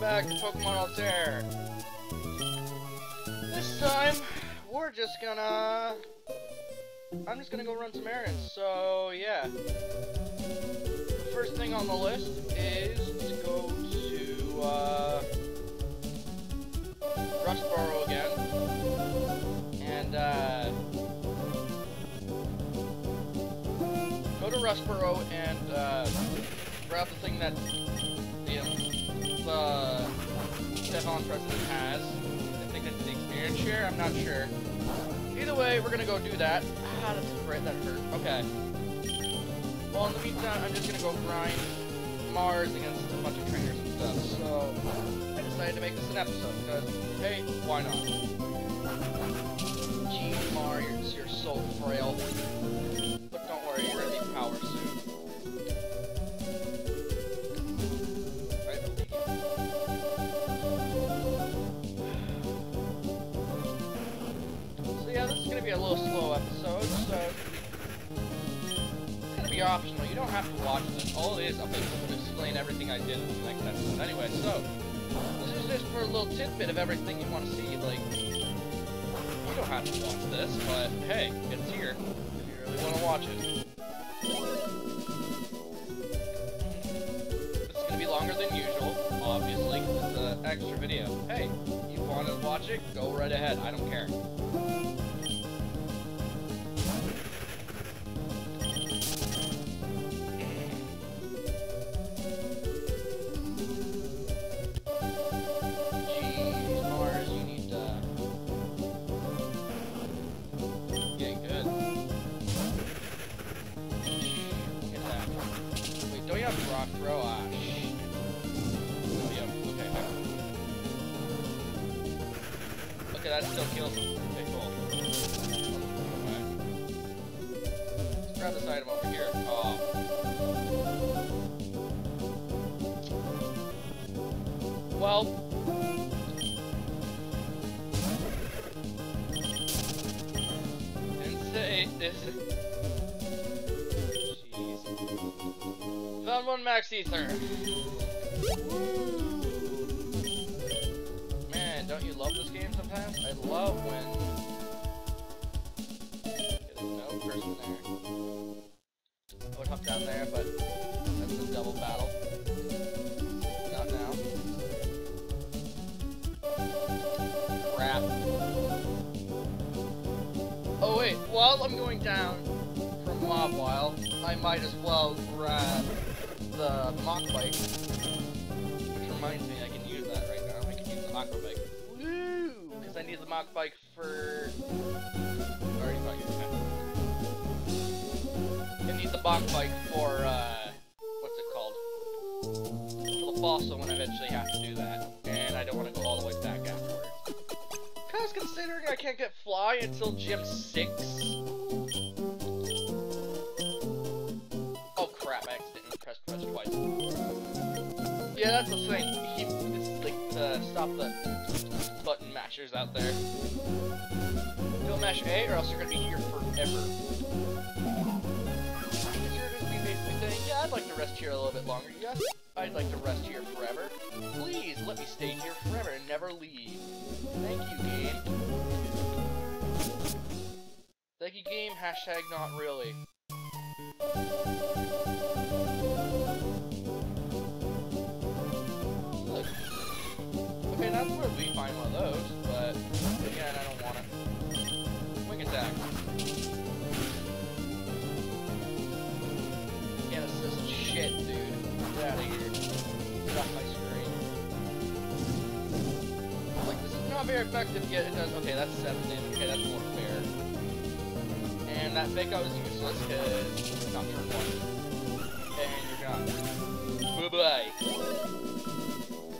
welcome back to Pokemon Altair. This time, we're just gonna... I'm just gonna go run some errands, so yeah. The first thing on the list is to go to, uh... Rustboro again. And, uh... Go to Rustboro and, uh... Grab the thing that the Devon president has. I think it's the experience share, I'm not sure. Either way, we're gonna go do that. Ah, that's great, that hurt. Okay. Well, in the meantime, I'm just gonna go grind Mars against a bunch of trainers and stuff, so I decided to make this an episode, because, hey, why not? Gee, Mar, you're, you're so frail. All is, I'm gonna explain everything I did in the next episode. Anyway, so this is just for a little tidbit of everything you want to see. Like, you don't have to watch this, but hey, it's here if you really want to watch it. It's gonna be longer than usual, obviously, it's an extra video. Hey, you want to watch it? Go right ahead. I don't care. Need Bike for, uh... What's it called? For the fossil when I eventually have to do that. And I don't want to go all the way back afterwards. Cause considering I can't get Fly until Gym 6... Oh crap, I accidentally pressed press twice. Yeah, that's the thing. Like to stop the button mashers out there. Don't mash A or else you're gonna be here forever. Yeah, I'd like to rest here a little bit longer. Yes, I'd like to rest here forever. Please, let me stay here forever and never leave. Thank you, game. Thank you, game. Hashtag not really. Look. Okay, that's where we find one of those, but again, I don't want it. Wing attack. Get out of here. Get off my screen. Like, this is not very effective yet. It does. Okay, that's 7 damage. Okay, that's more fair. And that fake out is useless because it's not turn 1. And you're gone. Bye bye.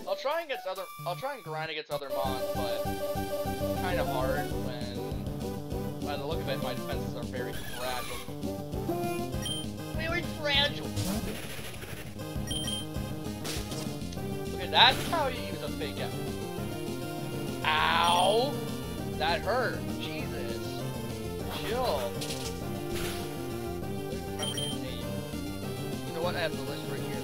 I'll try and get other. I'll try and grind against other mons, but it's kind of hard when, by the look of it, my defenses are very fragile. Very fragile. That's how you use a fake out. Ow! That hurt. Jesus. Chill. Remember your name. You know what? I have the list right here.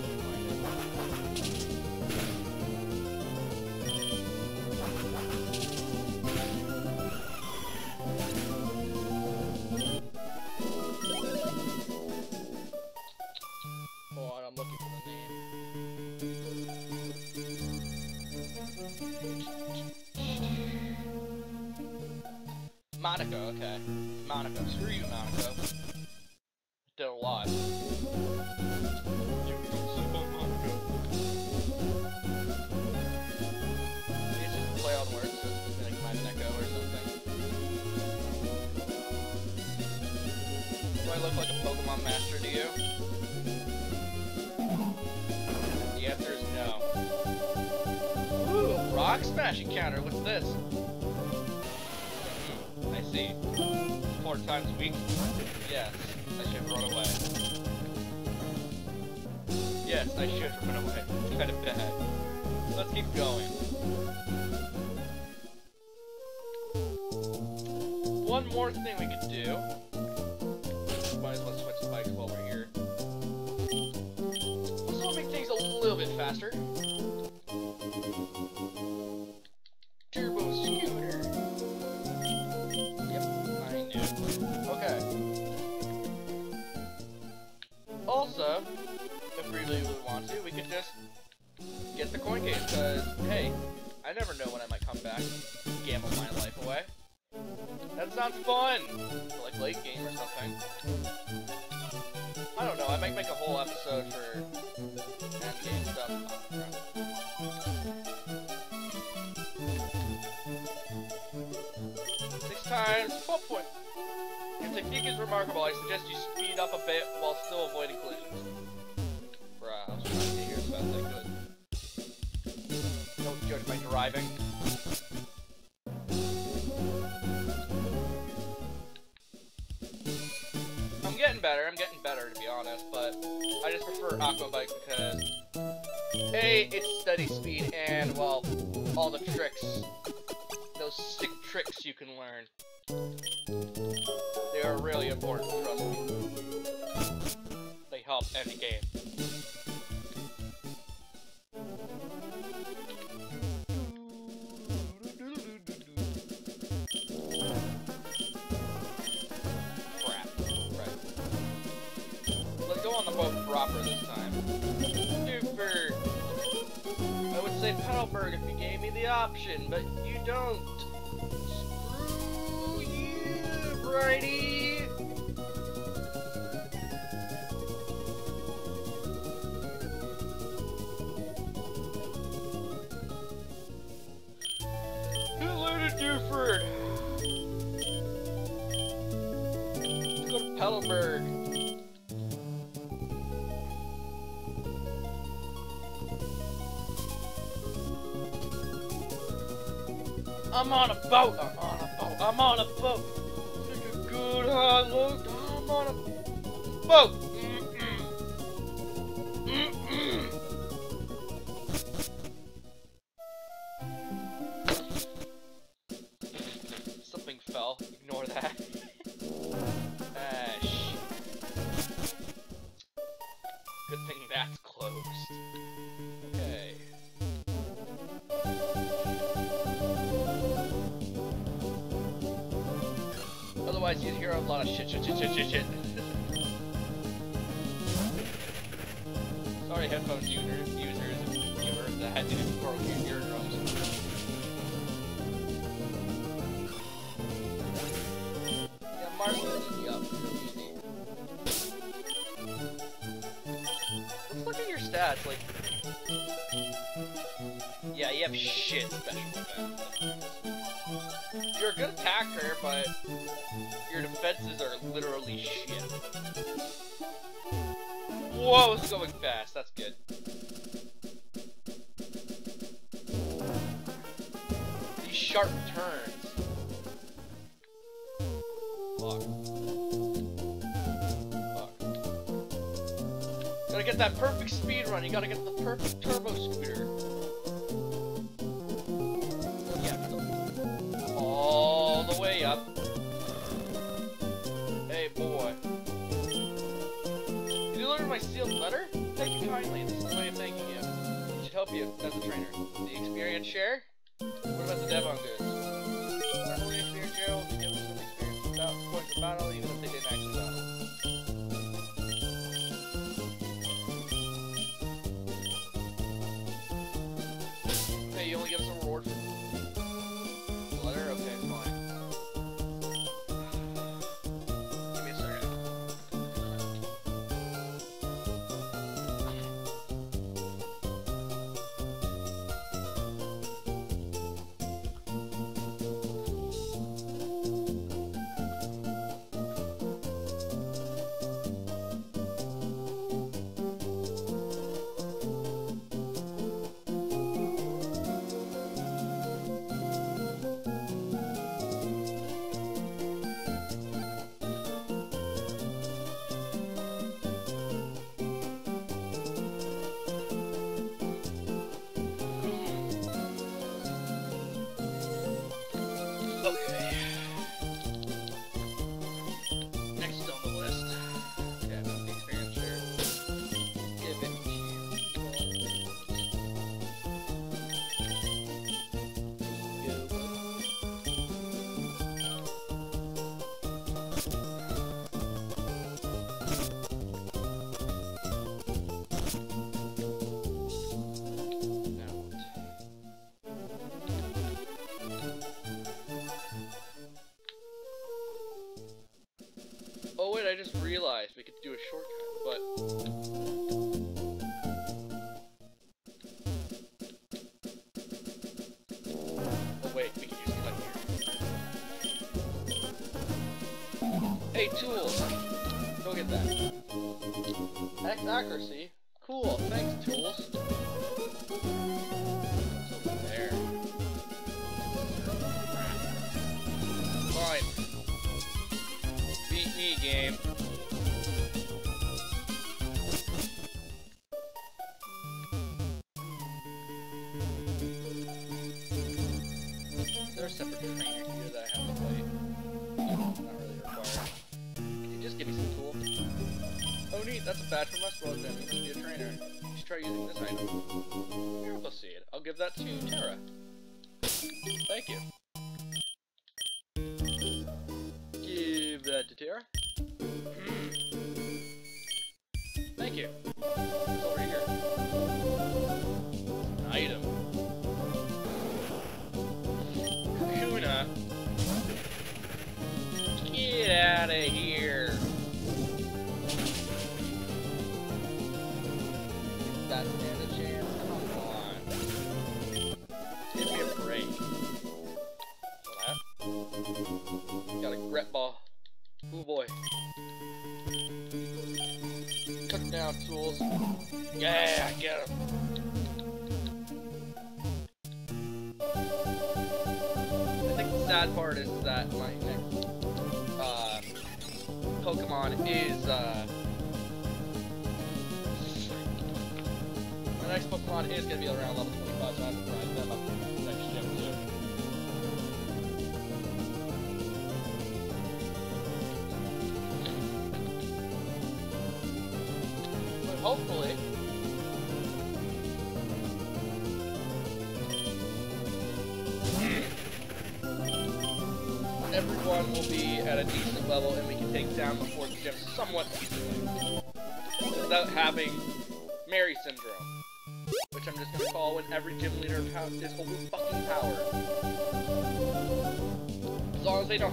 Fireball, I suggest you speed up a bit while still avoiding collisions. Bruh, I was trying to hear as fast as I could. Don't judge my driving. I'm getting better, I'm getting better to be honest, but I just prefer Acro Bike because A, it's steady speed, and, well, all the tricks I'm on a boat, I'm on a boat, I'm on a sharp turns. Fuck. Fuck. Gotta get that perfect speed run. You gotta get the perfect turbo scooter. Yeah. All the way up. Hey, boy. Did you learn my sealed letter? Thank you kindly. This is my way of thanking you. I should help you as a trainer.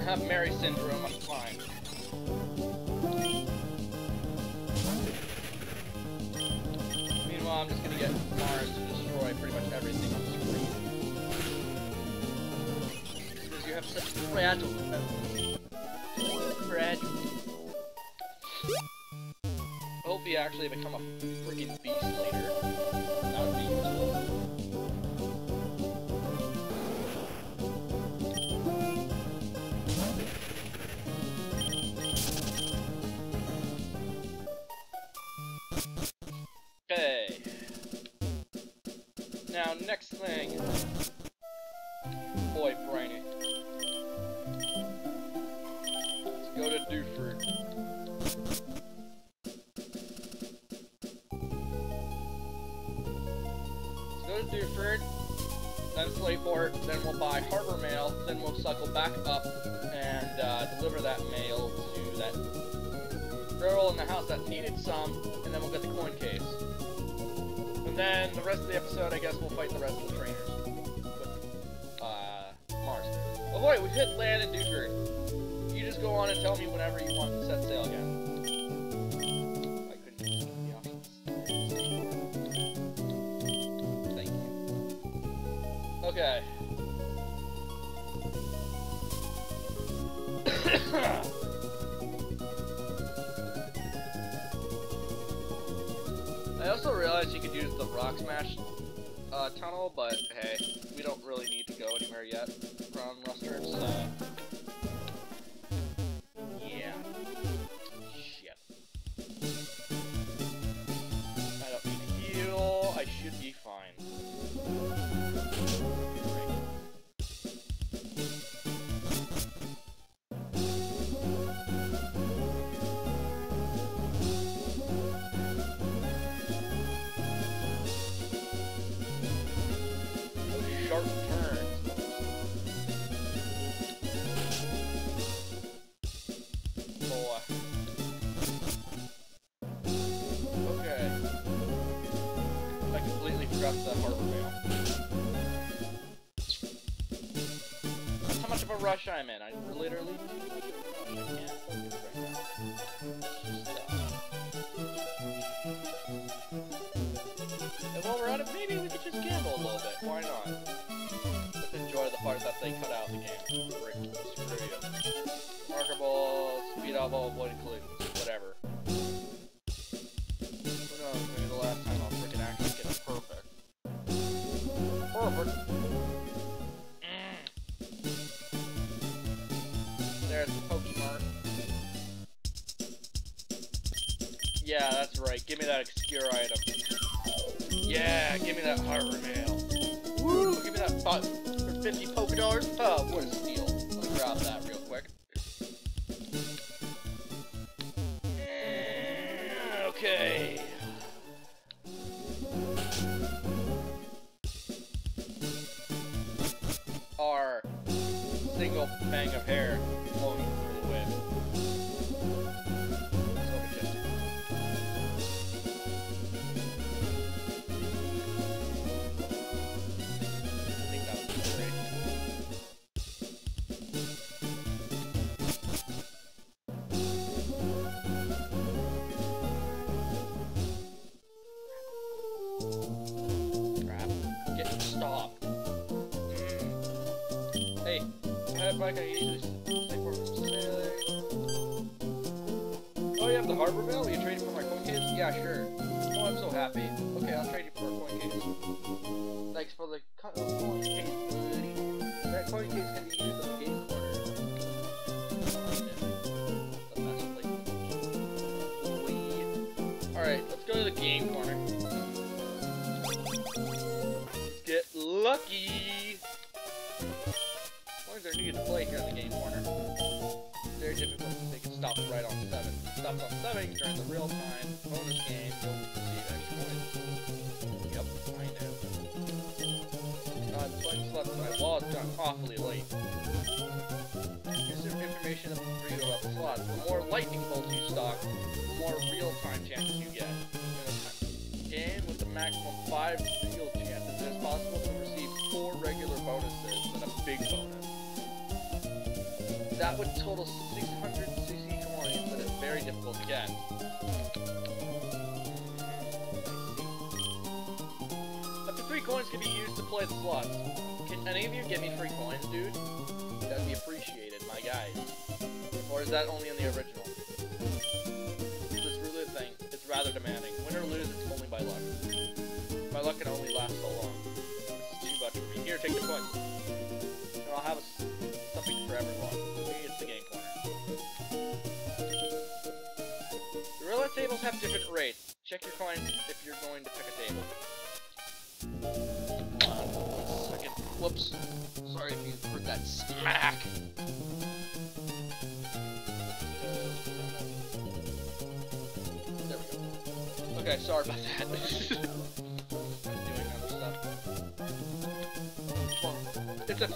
don't have Mary syndrome, I'm fine. Meanwhile, I'm just gonna get Mars to destroy pretty much everything on the screen. Because you have such fragile defenses. Fragile. Hope you actually become a freaking beast later. rush I'm in. Okay. that would total 660 coins but it's very difficult to get. Up to three coins can be used to play the slots. Can any of you give me free coins, dude? That'd be appreciated, my guys. Or is that only in the original? This roulette thing is rather demanding. Win or lose, it's only by luck. My luck can only last so long. have different rates. Check your coins if you're going to pick a table. Second. Whoops. Sorry if you heard that smack. There we go. Okay, sorry about that. Doing other stuff. It's a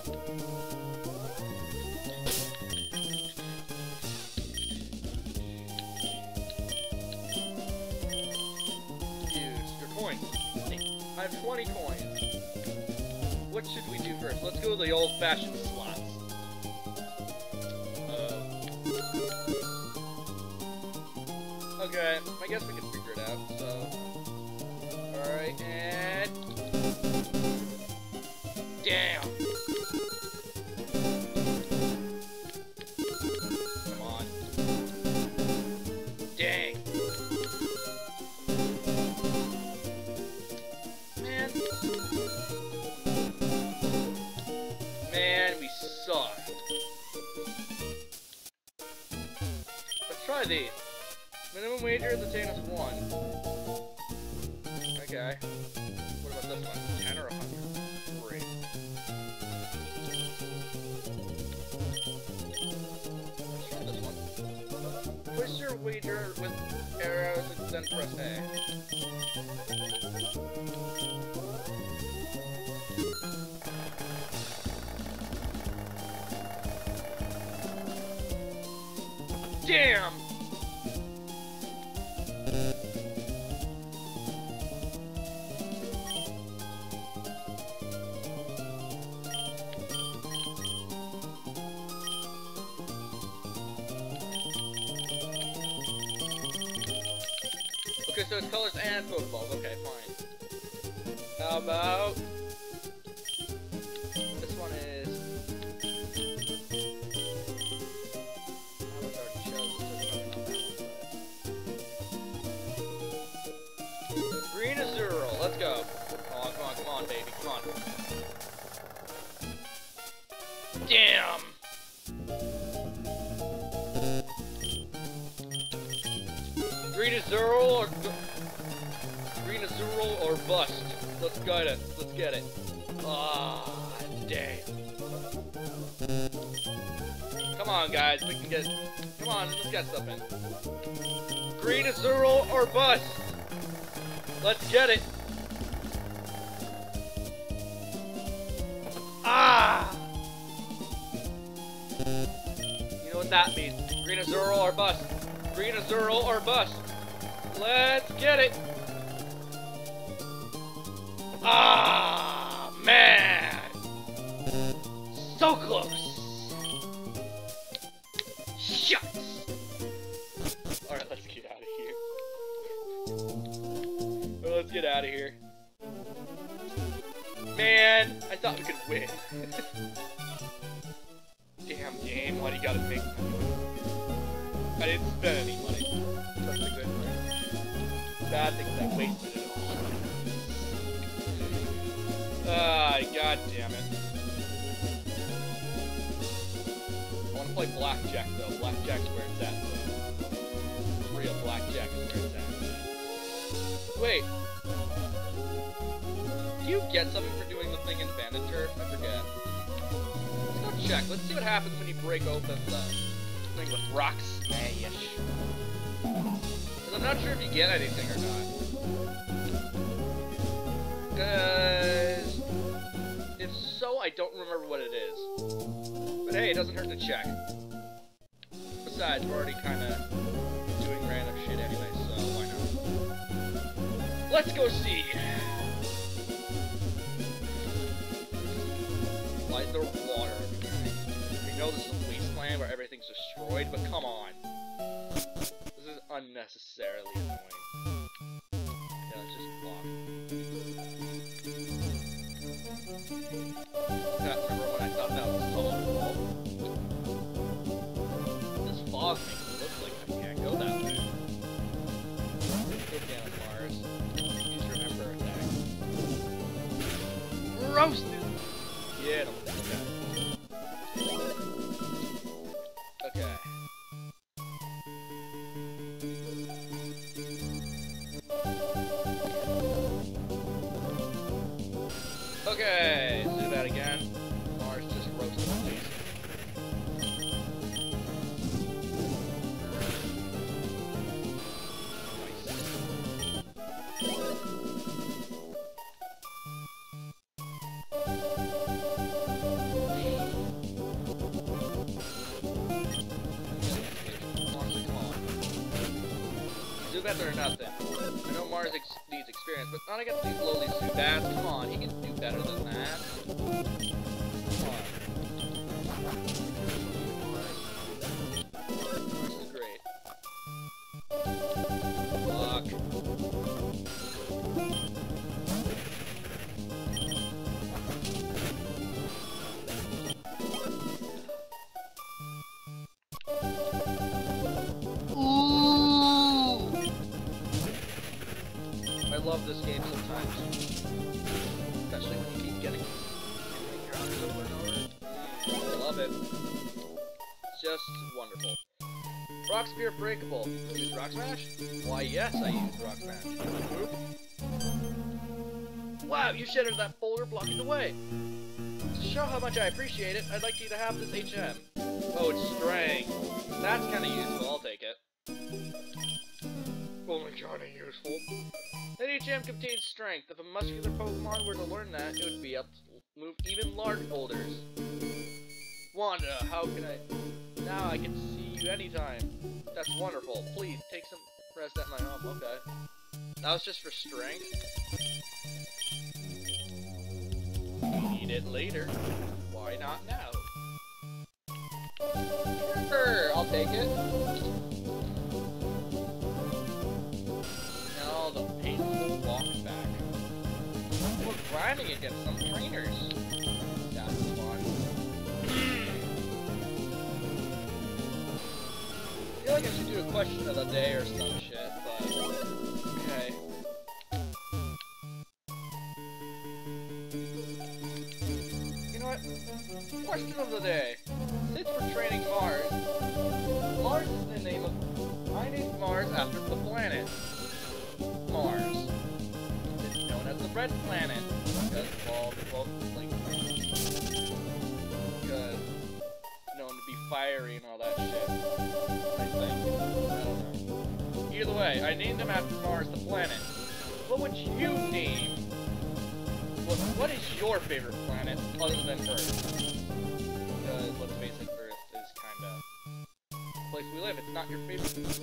first. Let's go with the old-fashioned slots. Uh, okay, I guess we can figure it out, so... Alright, and... Damn! Bust. Let's get it. Let's get it. Ah, dang. Come on, guys. We can get... Come on, let's get something. Green Azurill or bust. Let's get it. Ah! You know what that means. Green Azurill or bust. Green Azurill or bust. Let's get it. Ah, man. So close. Shucks. Alright, let's get out of here. Let's get out of here. Man, I thought we could win. Damn game, why do you gotta make me? I didn't spend any money. That's the good. Bad thing is I wasted Ah, god damn it. I wanna play blackjack though. Blackjack's where it's at. Real blackjack is where it's at. Wait, do you get something for doing the thing in Bandit I forget. Let's go check. Let's see what happens when you break open the thing with rock smash. Because I'm not sure if you get anything or not. Because... So, I don't remember what it is. But hey, it doesn't hurt to check. Besides, we're already kind of doing random shit anyway, so why not? Let's go see! light the water. We know this is a wasteland where everything's destroyed, but come on. This is unnecessarily annoying. Attack. Roasted! Not against these lowly Zubats. Come on, he can do better than that. Rock Spear breakable. Use Rock Smash? Why yes, I use Rock Smash. Wow, you shattered that boulder blocking the way. To show how much I appreciate it, I'd like you to have this HM. Oh, it's strength. That's kind of useful, I'll take it. Only kinda useful. That HM contains strength. If a muscular Pokemon were to learn that, it would be able to move even large boulders. Wanda, how can I... Now I can see you anytime. That's wonderful. Please, take some rest at my home. Okay. That was just for strength. Need it later. Why not now? Sure, I'll take it. Now the painful walk back. We're grinding against some trainers. Feel like I should do a question of the day or some shit, but okay. You know what? Question of the day. Since we're training Mars, Mars is the name of. I named Mars after the planet. Mars. It's known as the red planet. Because, well, well, like, because known to be fiery and all Either way, I named him after Mars, the planet. What would you name? What, what is your favorite planet other than Earth? Because, let's face it, Earth is kinda the place we live. It's not your favorite.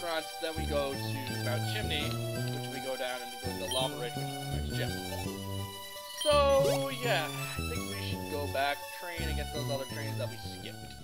Grunts, then we go to Mount Chimney, which we go down and go to the Lavaridge, which is the next gym. So, yeah, I think we should go back, train against those other trains that we skipped.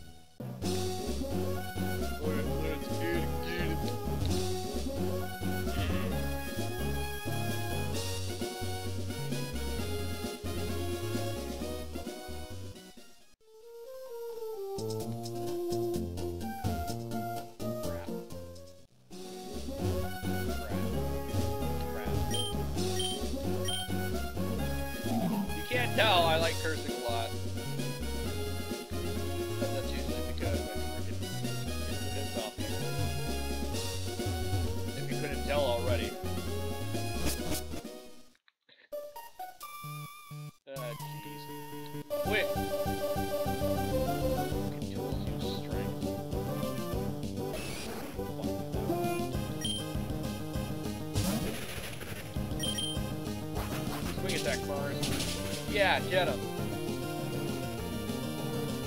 Get him.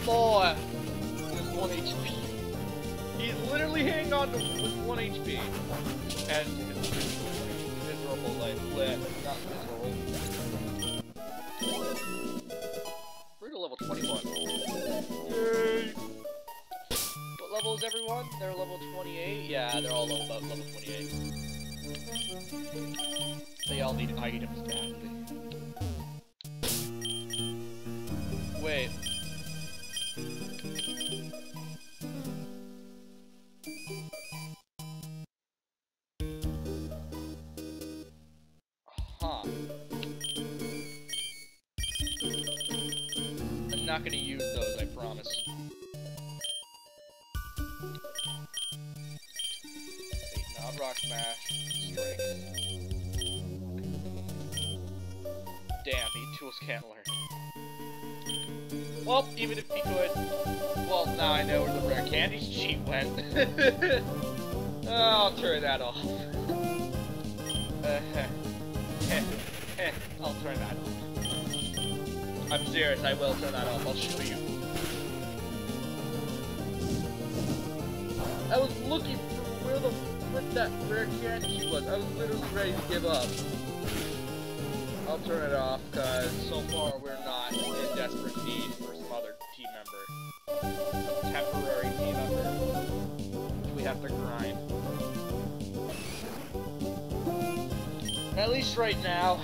Boy! Just 1 HP. He's literally hanging on to with 1 HP. And miserable life. Bleh, not miserable. We're to level 21. Yay! What level is everyone? They're level 28? Yeah, they're all level, level 28. They all need items badly. Wait. Off. Uh, I'll turn that off. I'm serious, I will turn that off. I'll show you. I was looking for where the frick that rare candy was. I was literally ready to give up. I'll turn it off, Right now.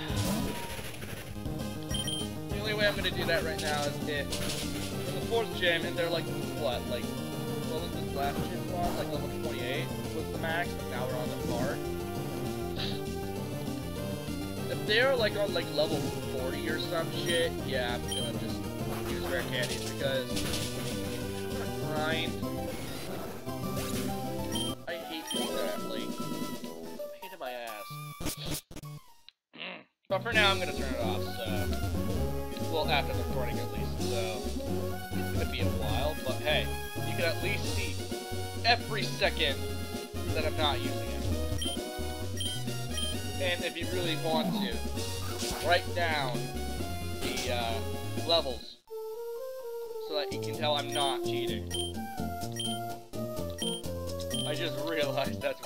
The only way I'm gonna do that right now is if in the fourth gym and they're like what, like what was this last gym on? Like level 28 was the max, but now we're on the bar. If they're like on like level 40 or some shit, yeah, I'm gonna just use rare candies because I'm grind. But for now I'm gonna turn it off, so well after the recording at least, so it's gonna be a while, but hey, you can at least see every second that I'm not using it. And if you really want to, write down the uh, levels so that you can tell I'm not cheating. I just realized that's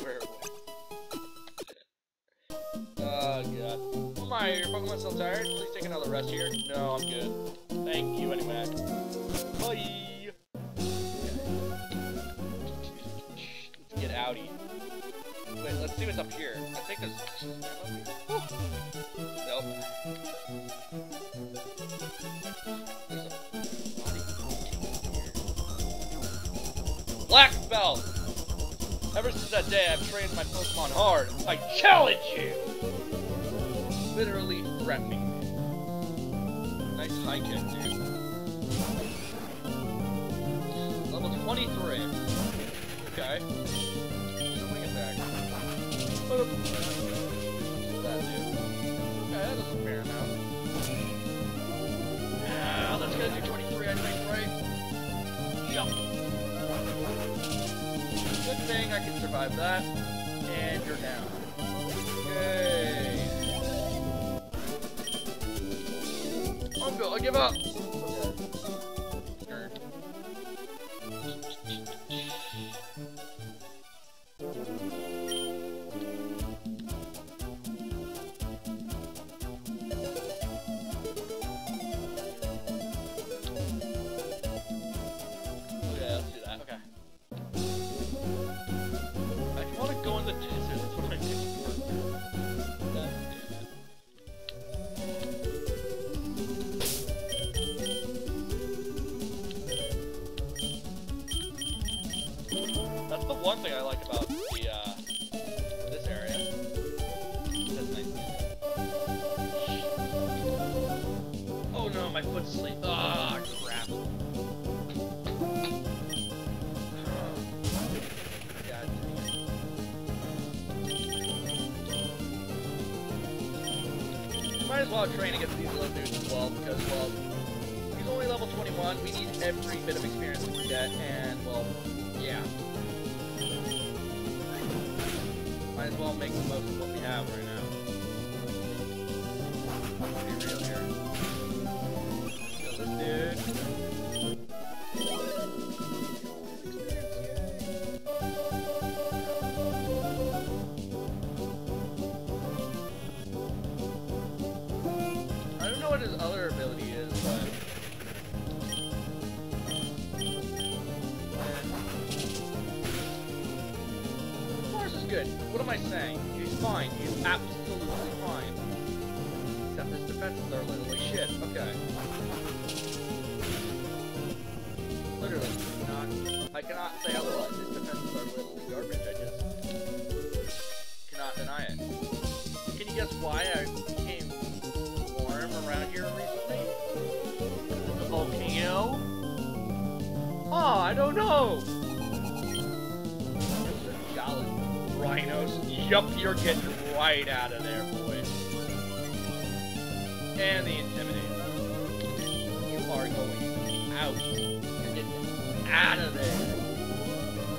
I, your Pokemon still tired? Please take another rest here. No, I'm good. Thank you anyway. Bye! Let's get outie. Wait, let's see what's up here. I think there's... Nope. Black belt! Ever since that day, I've trained my Pokemon hard. I challenge you! Literally threatening me. Nice high kick, dude. Level 23. Okay. Wing attack. That dude. Okay, that does a fair amount. Yeah, let's go do 23, I think, right? Jump. Good thing I can survive that. And you're down. Yay. I'm. I give up. I saying? He's fine. You're getting right out of there, boys. And the Intimidator. You are going out. You're getting out of there.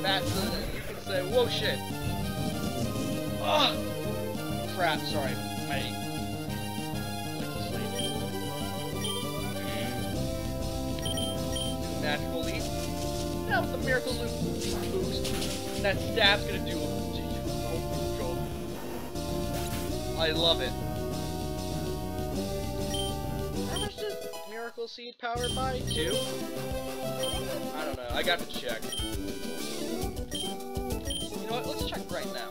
That's the, you can say, whoa shit. Oh! Crap, sorry. I Natural leap. Now with the miracle loop boost, that stab's gonna do I love it. How much does Miracle Seed power by? Two? I don't know. I got to check. You know what? Let's check right now.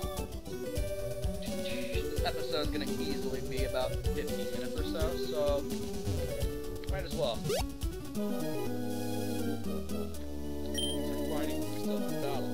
This episode's gonna easily be about 15 minutes or so, so might as well. still in battle.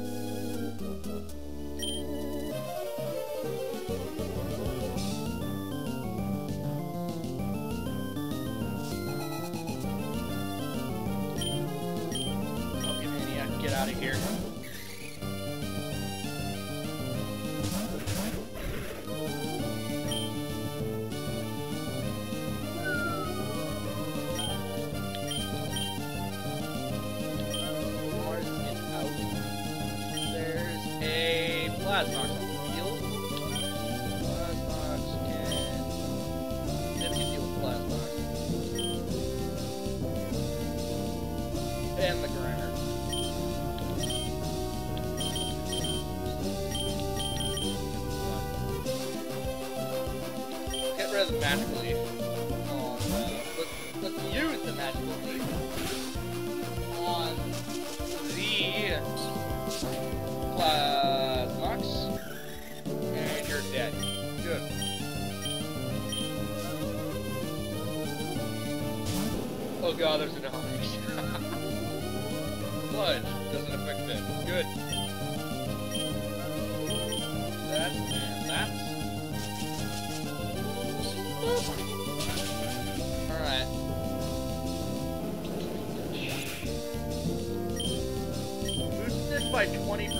By 20%.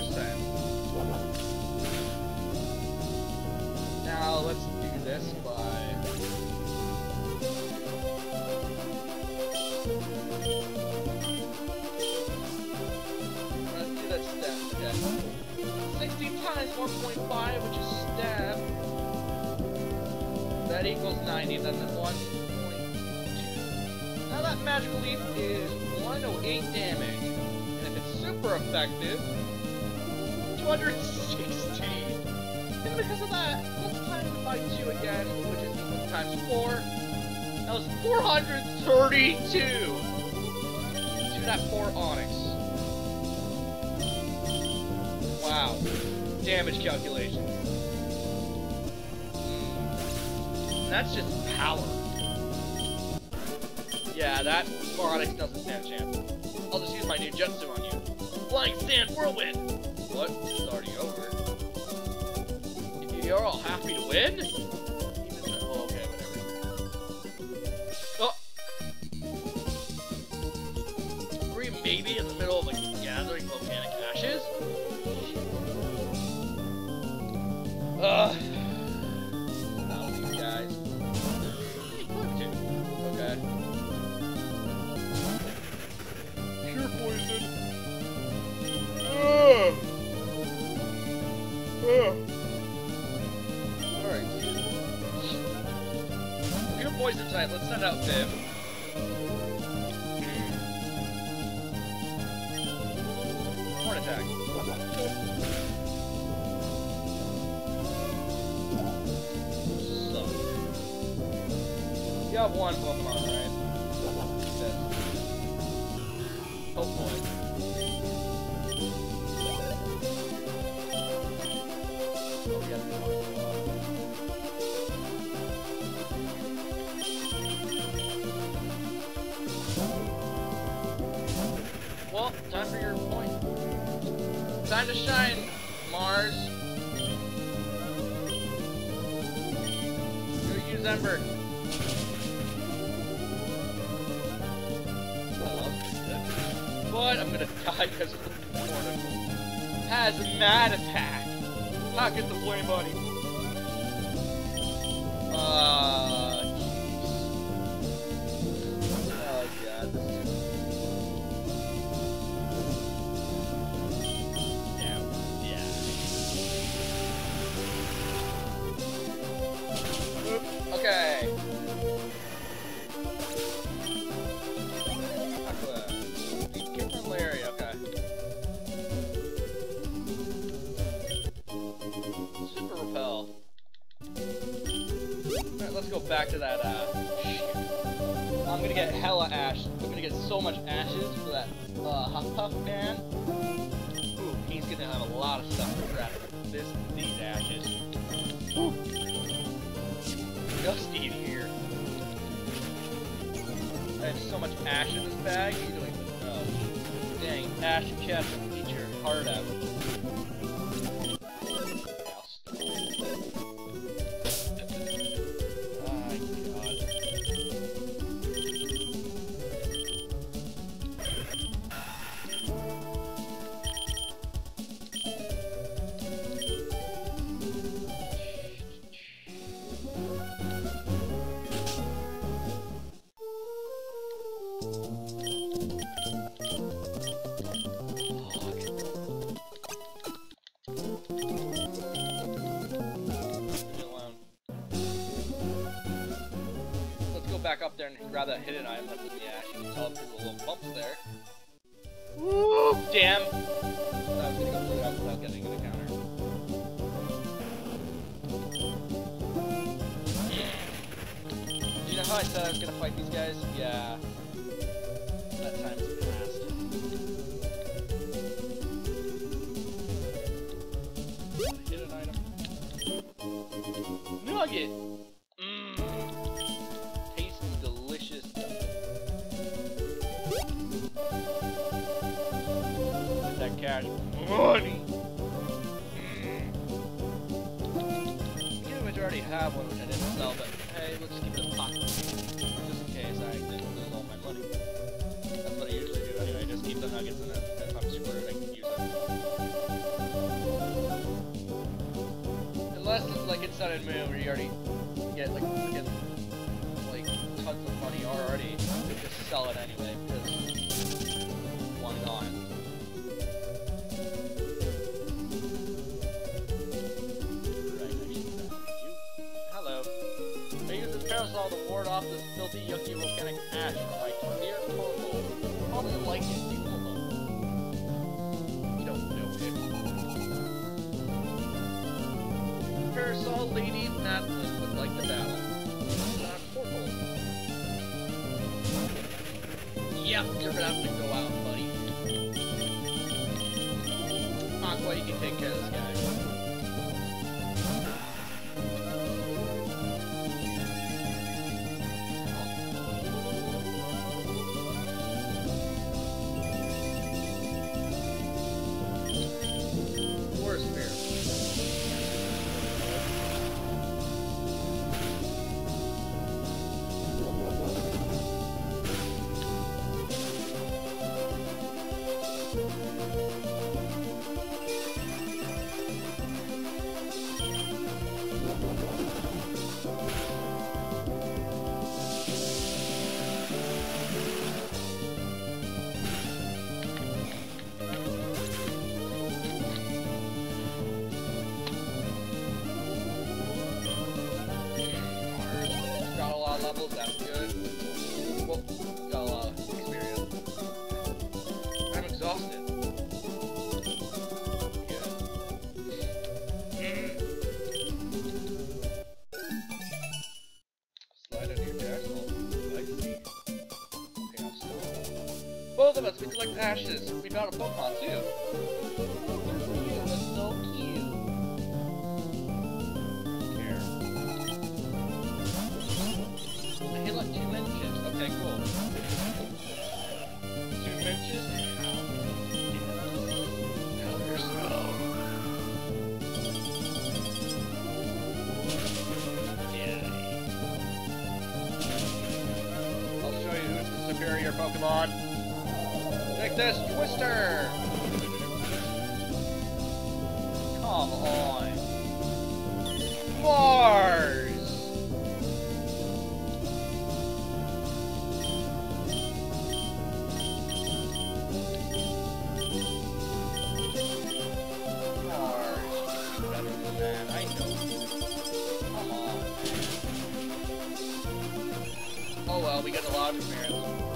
Now let's do this by... Let's do that stab. Okay. 60 times 1.5, which is stab. That equals 90, then the 1.2. Now that magical leaf is 108 damage. Super effective, 216. And because of that, let's times it by 2 again, which is equal times 4. That was 432! To that 4 Onix. Wow. Damage calculation. That's just power. Yeah, that Onix doesn't stand a chance. I'll just use my new Jutsu on you. Flying Sand Whirlwind! What? It's already over. You're all happy to win? Ugh. Alright. Pure poison type. Let's send out Viv. Horn attack. So. You have one Pokemon, right? This. Hopefully. Time to shine, Mars. Go use Ember. Oh, but I'm gonna die because of the. Has a mad attack. Pocket the flame buddy. Let's go back to that, uh, shit. I'm gonna get hella ash. I'm gonna get so much ashes for that, uh, Huff Puff man. Ooh, he's gonna have a lot of stuff to grab this, these ashes. Dusty in here. I have so much ash in this bag, you don't even. Dang, Ash Ketchum, eat your heart out. got money. Mm. You know, already have one, which I didn't sell, but hey, let's keep it in the pocket. Just in case I didn't lose all my money. That's what I usually do anyway, just keep the nuggets in it. up, you're up. Pokemon well, we got a lot of experience.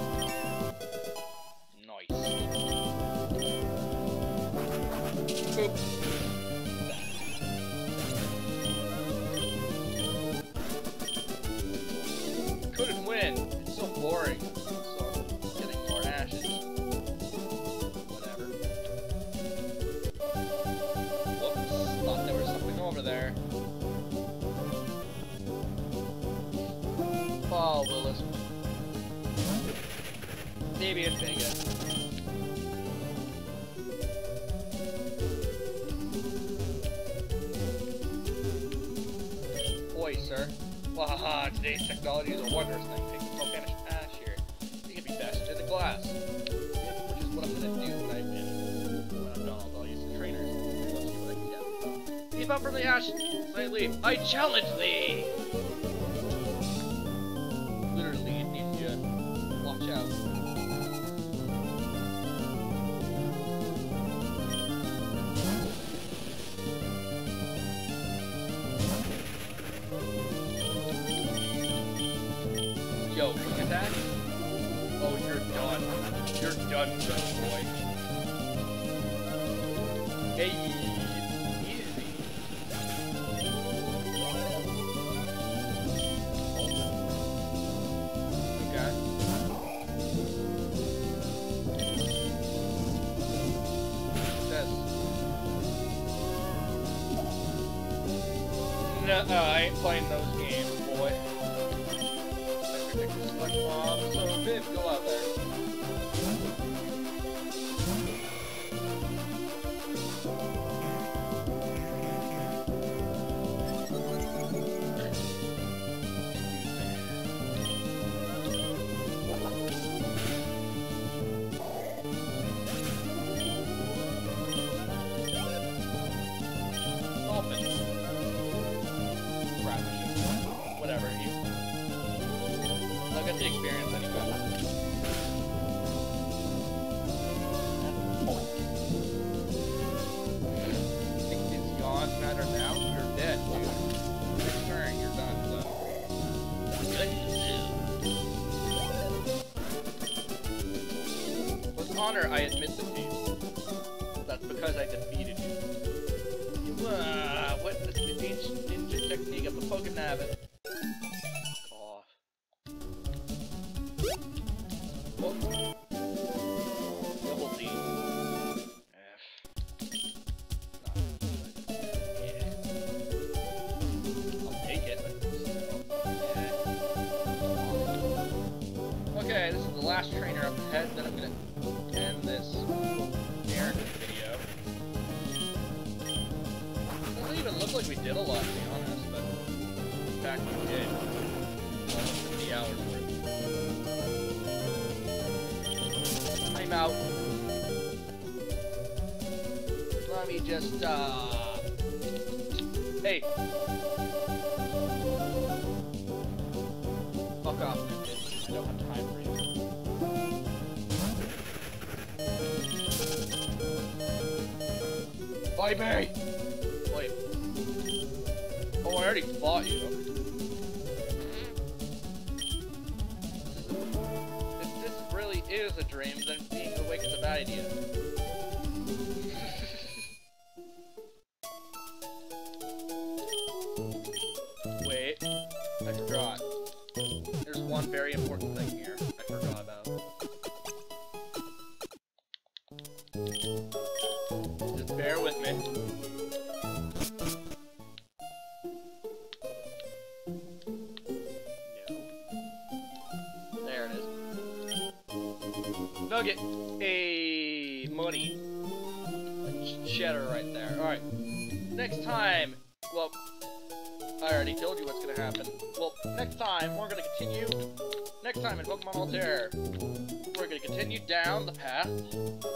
no, I ain't playing those games, boy. So, Viv, go out there. we did a lot, to be honest, but in hours. I'm out. Let me just, uh... Hey! Fuck off, dude. I don't have time for you. Bye, me! I already fought you. If this really is a dream, then being awake is a bad idea. the path.